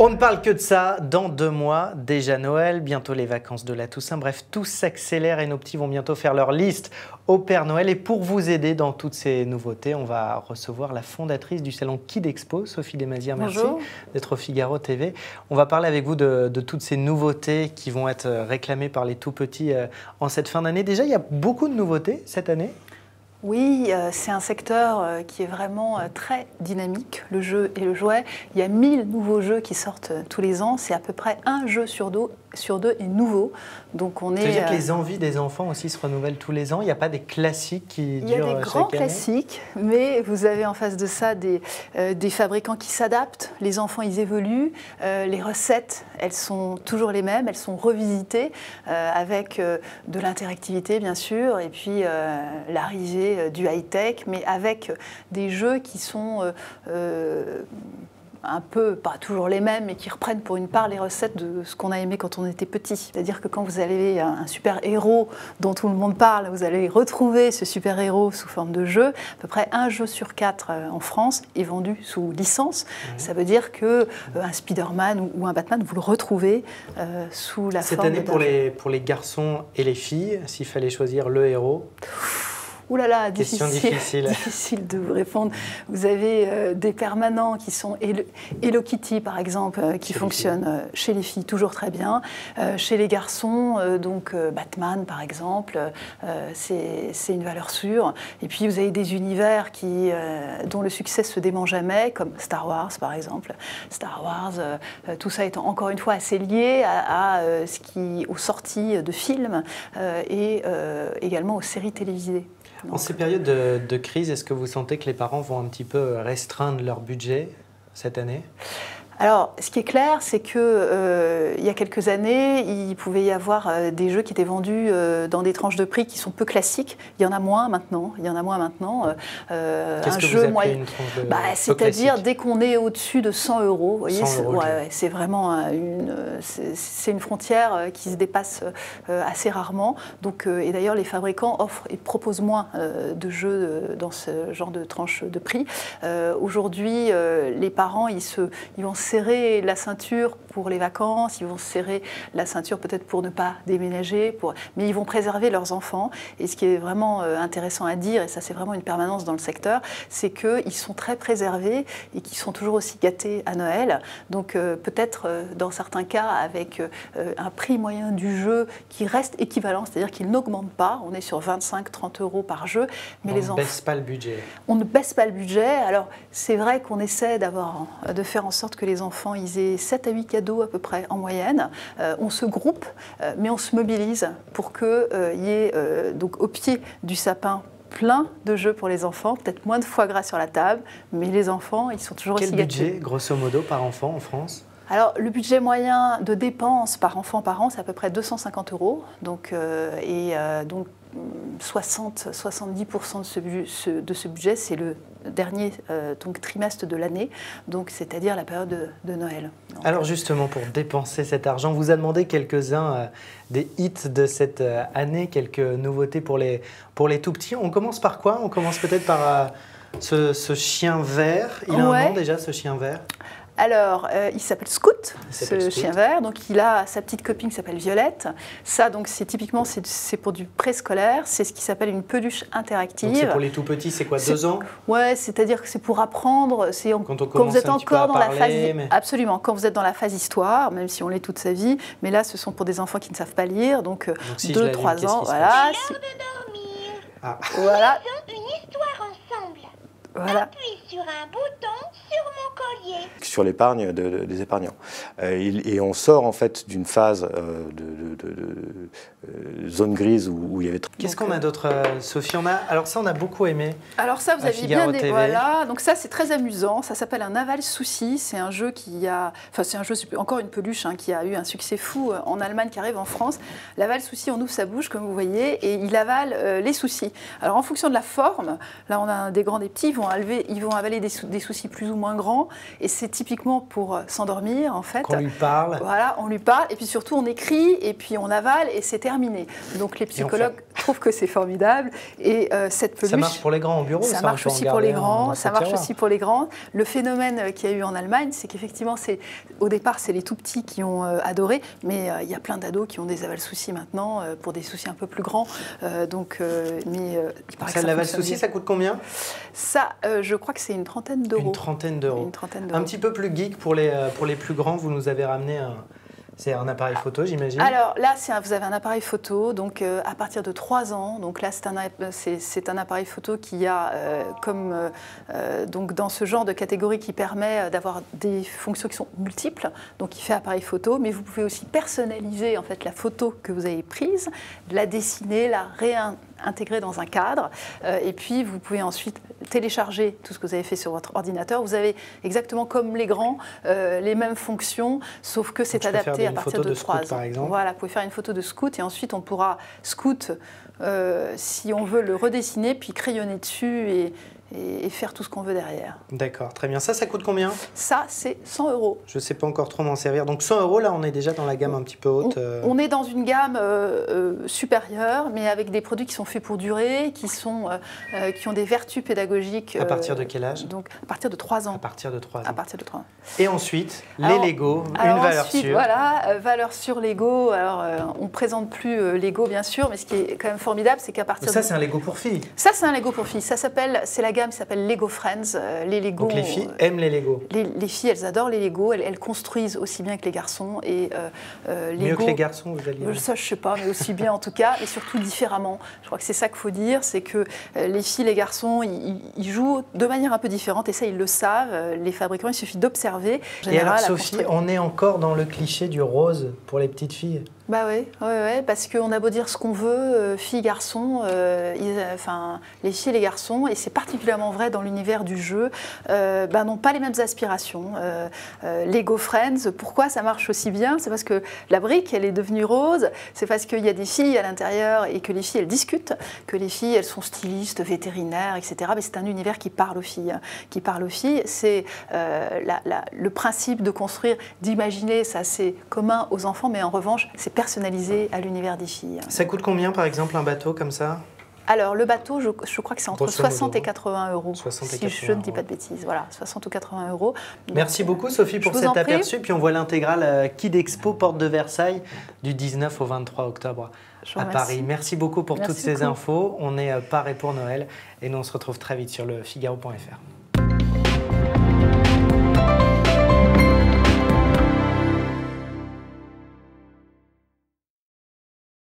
On ne parle que de ça dans deux mois, déjà Noël, bientôt les vacances de la Toussaint. Bref, tout s'accélère et nos petits vont bientôt faire leur liste au Père Noël. Et pour vous aider dans toutes ces nouveautés, on va recevoir la fondatrice du salon Kid Expo, Sophie Desmazières. Merci d'être au Figaro TV. On va parler avec vous de, de, toutes ces nouveautés qui vont être réclamées par les tout petits euh, en cette fin d'année. Déjà, il y a beaucoup de nouveautés cette année. Oui, euh, c'est un secteur euh, qui est vraiment euh, très dynamique, le jeu et le jouet. Il y a 1000 nouveaux jeux qui sortent tous les ans. C'est à peu près un jeu sur deux, sur deux est nouveau. Donc on est. C'est-à-dire que les envies des enfants aussi se renouvellent tous les ans. Il n'y a pas des classiques qui durent Il y a des grands classiques, mais vous avez en face de ça des, des fabricants qui s'adaptent. Les enfants, ils évoluent. les recettes, elles sont toujours les mêmes. Elles sont revisitées avec de l'interactivité, bien sûr, et puis l'arrivée euh, du high-tech, mais avec des jeux qui sont euh, euh, un peu, pas toujours les mêmes, mais qui reprennent pour une part les recettes de ce qu'on a aimé quand on était petit. C'est-à-dire que quand vous avez un super-héros dont tout le monde parle, vous allez retrouver ce super-héros sous forme de jeu. À peu près un jeu sur quatre en France est vendu sous licence. Mmh. Ça veut dire que un Spider-Man ou, un Batman, vous le retrouvez sous la Cette forme année, pour les, pour les garçons et les filles, s'il fallait choisir le héros Ouh là là, difficile, difficile. de vous répondre. Vous avez euh, des permanents qui sont Hello Kitty, par exemple, euh, qui fonctionnent euh, chez les filles toujours très bien. chez les garçons, donc Batman, par exemple, c'est une valeur sûre. Et puis vous avez des univers qui, dont le succès se dément jamais, comme Star Wars, par exemple. Star Wars, tout ça étant encore une fois assez lié à, ce qui, aux sorties de films et également aux séries télévisées. En ces périodes de, de crise, est-ce que vous sentez que les parents vont un petit peu restreindre leur budget cette année? Alors, ce qui est clair, c'est que euh, il y a quelques années, il pouvait y avoir euh, des jeux qui étaient vendus euh, dans des tranches de prix qui sont peu classiques. Il y en a moins maintenant. Il y en a moins maintenant. un jeu moyen, bah, c'est-à-dire dès qu'on est au-dessus de 100 euros. Vous voyez, c'est vraiment une, c'est une frontière qui se dépasse assez rarement. Donc, et d'ailleurs, les fabricants offrent et proposent moins de jeux dans ce genre de tranche de prix. Aujourd'hui, les parents, ils se, ils vont serrer la ceinture pour les vacances, ils vont serrer la ceinture peut-être pour ne pas déménager, pour... mais ils vont préserver leurs enfants. Et ce qui est vraiment euh, intéressant à dire, et ça c'est vraiment une permanence dans le secteur, c'est qu'ils sont très préservés et qu'ils sont toujours aussi gâtés à Noël. Donc euh, peut-être euh, dans certains cas avec un prix moyen du jeu qui reste équivalent, c'est-à-dire qu'il n'augmente pas. On est sur 25-30 euros par jeu. Mais on les ne baisse pas le budget. On ne baisse pas le budget. Alors c'est vrai qu'on essaie d'avoir, de faire en sorte que les enfants ils aient 7 à 8 cadeaux à peu près en moyenne. Euh, on se groupe, euh, mais on se mobilise pour qu'il euh, y ait donc au pied du sapin plein de jeux pour les enfants, peut-être moins de foie gras sur la table, mais les enfants, ils sont toujours Quel aussi gâtés. Quel budget, grosso modo, par enfant en France? Alors, le budget moyen de dépenses par enfant par an, c'est à peu près 250 euros. Donc, et donc, 60-70% de ce, de ce budget, c'est le dernier euh, donc, trimestre de l'année, donc c'est-à-dire la période de, Noël. Alors justement, pour dépenser cet argent, vous a demandé quelques-uns euh, des hits de cette euh, année, quelques nouveautés pour les, pour les tout petits. On commence par quoi? On commence peut-être par ce, chien vert. Il a un nom déjà, ce chien vert? Alors, euh, il s'appelle Scout, ce chien vert. Donc, il a sa petite copine qui s'appelle Violette. Ça, donc, c'est typiquement, c'est pour du préscolaire. C'est ce qui s'appelle une peluche interactive. c'est pour les tout petits, c'est quoi, deux ans Ouais, c'est-à-dire que c'est pour apprendre. C'est quand, vous êtes encore dans la phase. Absolument, quand vous êtes dans la phase histoire, même si on l'est toute sa vie. Mais là, ce sont pour des enfants qui ne savent pas lire. Donc, 2-3 ans. Voilà. C'est l'heure de dormir. Ah. Voilà. Une histoire ensemble. Voilà. Appuie sur un bouton sur mon collier. Sur l'épargne des épargnants. Euh, et on sort en fait d'une phase euh, de, euh, zone grise où, il y avait. Qu'est-ce qu'on a d'autre, Sophie? On a, Alors ça, on a beaucoup aimé. Alors ça, vous aviez bien des voilà. Donc ça, c'est très amusant. Ça s'appelle un aval souci. C'est un jeu qui a, enfin c'est un jeu encore une peluche hein, qui a eu un succès fou en Allemagne, qui arrive en France. L'aval souci, on ouvre sa bouche comme vous voyez et il avale les soucis. Alors en fonction de la forme, là on a des grands, des petits, ils vont, ils vont avaler des, des soucis plus ou moins grand. Et c'est typiquement pour s'endormir, en fait. On lui parle. Voilà, on lui parle. Et puis surtout, on écrit, et puis on avale, et c'est terminé. Donc les psychologues trouvent que c'est formidable. Et cette peluche. Ça marche pour les grands au bureau Ça, marche aussi pour les grands. Ça marche aussi pour les grands. Le phénomène qu'il y a eu en Allemagne, c'est qu'effectivement, au départ, c'est les tout petits qui ont adoré, mais il y a plein d'ados qui ont des aval soucis maintenant pour des soucis un peu plus grands. donc, mais il paraît ça, que ça souci, ça coûte combien? Ça, je crois que c'est une trentaine d'euros. Une trentaine d'euros. Un petit peu plus geek pour les, pour les plus grands, vous nous avez ramené un, c'est un appareil photo, j'imagine Alors là, vous avez un appareil photo, donc euh, à partir de 3 ans. Donc là, c'est un, un, appareil photo qui a, euh, comme euh, donc dans ce genre de catégorie, qui permet d'avoir des fonctions qui sont multiples. Donc il fait appareil photo, mais vous pouvez aussi personnaliser en fait la photo que vous avez prise, la dessiner, la réintégrer dans un cadre. Euh, et puis, vous pouvez ensuite télécharger tout ce que vous avez fait sur votre ordinateur. Vous avez exactement comme les grands, euh, les mêmes fonctions, sauf que c'est adapté à partir de, 3 ans. Par exemple. Voilà, vous pouvez faire une photo de scout et ensuite on pourra scout, euh, si on veut le redessiner, puis crayonner dessus et, et, faire tout ce qu'on veut derrière. D'accord, très bien. Ça, ça coûte combien? Ça, c'est 100 euros. Je ne sais pas encore trop m'en servir. Donc 100 euros, là, on est déjà dans la gamme un petit peu haute. Euh. On, est dans une gamme euh, euh, supérieure, mais avec des produits qui sont faits pour durer, qui, sont, qui ont des vertus pédagogiques. à partir de quel âge? Donc à partir de 3 ans. À partir de 3 ans. À partir de 3 ans. Et ensuite, les Lego, une valeur sûre. Voilà, valeur sûre Lego. Alors, on ne présente plus Lego, bien sûr, mais ce qui est quand même formidable, c'est qu'à partir ça, c'est un Lego pour filles. Ça, c'est un Lego pour filles. Ça s'appelle, c'est la gamme s'appelle Lego Friends. Euh, les Lego. Donc les filles aiment les Lego. Les, filles, elles adorent les Lego. Elles, construisent aussi bien que les garçons. Et euh, euh Mieux que les garçons, vous allez dire. Ça, je sais pas, mais aussi bien en tout cas, et surtout différemment. Je crois que c'est ça qu'il faut dire, c'est que euh, les filles, les garçons, ils, jouent de manière un peu différente. Et ça, ils le savent. Les fabricants, il suffit d'observer. Et alors, Sophie, on est encore dans le cliché du rose pour les petites filles. Bah oui, parce qu'on a beau dire ce qu'on veut, euh, filles, garçons, euh, enfin, les filles et les garçons, et c'est particulièrement vrai dans l'univers du jeu, euh, bah, n'ont pas les mêmes aspirations. Lego Friends, pourquoi ça marche aussi bien? C'est parce que la brique, elle est devenue rose, c'est parce qu'il y a des filles à l'intérieur et que les filles, elles discutent, que les filles, elles sont stylistes, vétérinaires, etc. Mais c'est un univers qui parle aux filles. Hein, qui parle aux filles, c'est le principe de construire, d'imaginer, ça c'est commun aux enfants, mais en revanche, c'est personnalisé à l'univers des filles. Ça coûte combien par exemple un bateau comme ça? Alors, le bateau, je, crois que c'est entre 60 et 80 euros. 60 si je ne dis pas de bêtises. Voilà, 60 ou 80 euros. Merci beaucoup, Sophie, pour cet aperçu. Puis on voit l'intégrale euh, Kid Expo, porte de Versailles, du 19 au 23 octobre à Paris. Merci beaucoup pour toutes ces infos. On est euh, paré pour Noël et nous on se retrouve très vite sur le Figaro.fr.